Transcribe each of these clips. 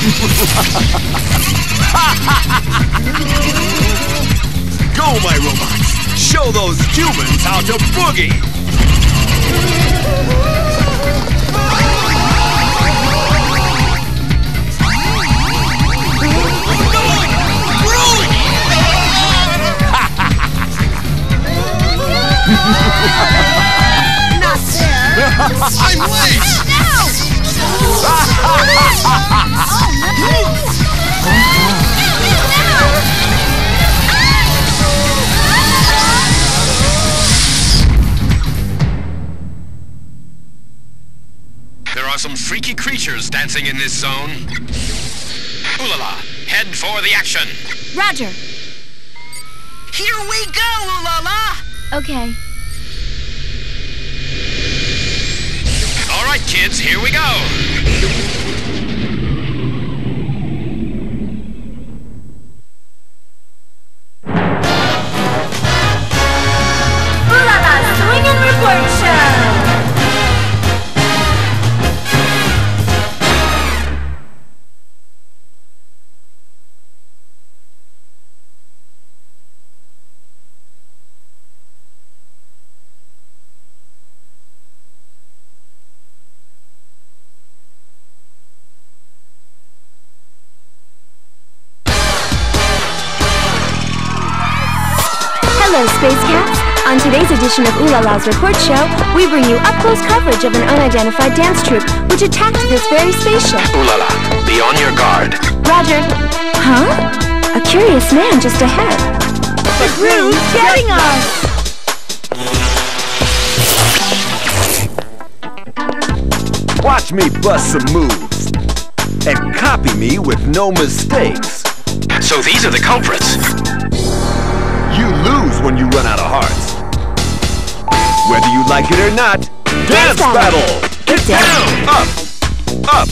Go, my robots! Show those humans how to boogie! I'm late! Creatures dancing in this zone. Ulala, head for the action. Roger. Here we go, Ulala. Okay. All right, kids, here we go. Hello, Space Cats! On today's edition of Ulala's Report Show, we bring you up-close coverage of an unidentified dance troupe which attacked this very spaceship. Ulala, be on your guard. Roger. Huh? A curious man just ahead. The crew's getting us! Watch me bust some moves. And copy me with no mistakes. So these are the culprits. You lose when you run out of hearts. Whether you like it or not, dance, battle. battle! Get down. Up! Up!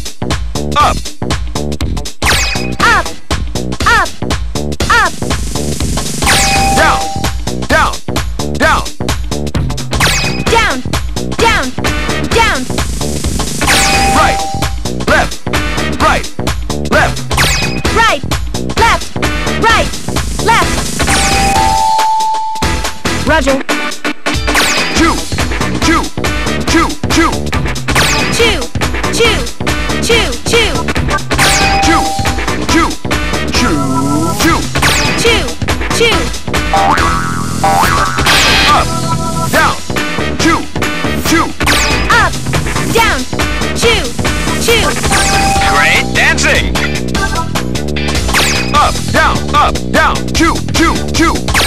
Up! Up! Roger. Chew, chew, chew, chew. Chew, chew, chew, chew. Chew, chew, chew, chew. Chew, chew. Up, down, chew, chew. Up, down, chew, chew. Great dancing. Up, down, up, down, chew, chew, chew.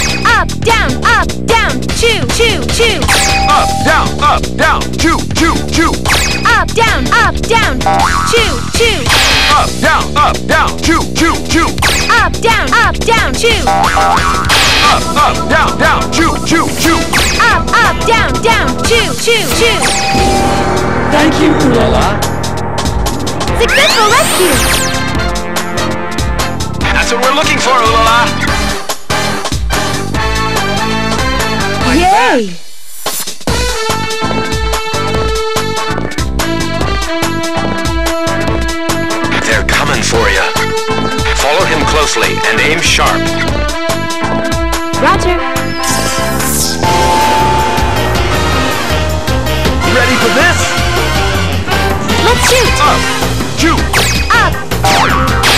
Up! Down! Up! Down! Chew! Chew! Chew! Up! Down! Up! Down! Chew! Chew! Chew! Up! Down! Up! Down! Chew! Chew! Up! Down! Up! Down! Chew! Chew! Chew! Up! Down! Up! Down! Chew! Up! Up! Down! Down! Chew! Chew! Chew! Up! Up! Down! Down! Chew! Chew! Chew! Thank you, Ulala. Successful rescue! That's what we're looking for, ooh la la. Yay! They're coming for you. Follow him closely and aim sharp. Roger. Ready for this? Let's shoot! Up! Chew! Up!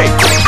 Hey!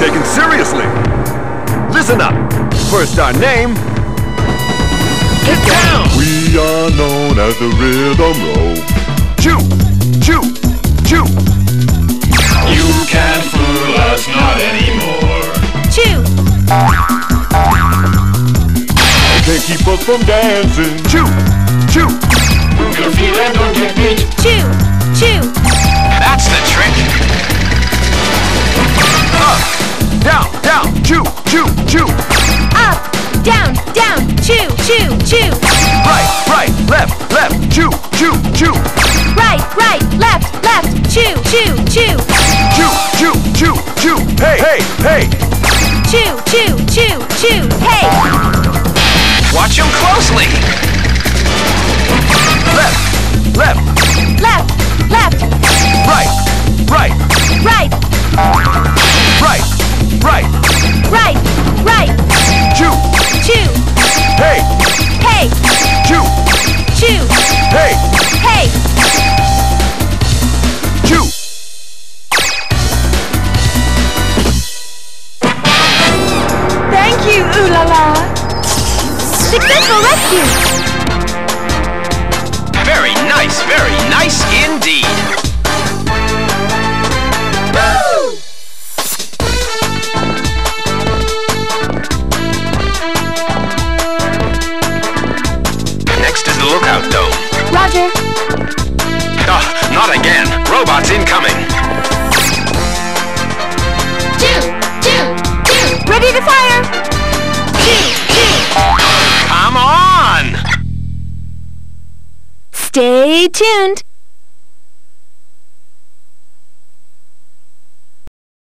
Taken seriously. Listen up. First our name. Get down! We are known as the Rhythm Rogues. Chew, chew, chew. You can't fool us, not anymore. Chew! Can't keep us from dancing. Chew, chew. Move your feet and don't get beat. Chew! Chew! That's the trick. Up, down, down. Chew, chew, chew. Up! Down! Down! Chew! Chew! Chew! Right, right, left, left. Chew, chew, chew. Right! Right! Left! Left! Chew! Chew! Chew! Chew, chew, chew, chew. Hey, hey, hey. Chew! Chew! Chew! Chew! Hey! Watch him closely. Left, left, Left! Left! right, right, Right! right, right. Right! Right! Chew, Chew! hey, Hey! chew, Chew! hey, Hey! chew. Thank you, Ulala! Successful rescue! Very nice, very nice indeed. Robots incoming. Chew! Chew! Chew! Ready to fire! Chew! Chew! Come on! Stay tuned!